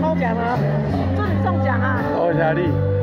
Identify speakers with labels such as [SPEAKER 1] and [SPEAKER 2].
[SPEAKER 1] 抽奖了，
[SPEAKER 2] 祝你中奖啊！
[SPEAKER 1] 多谢你。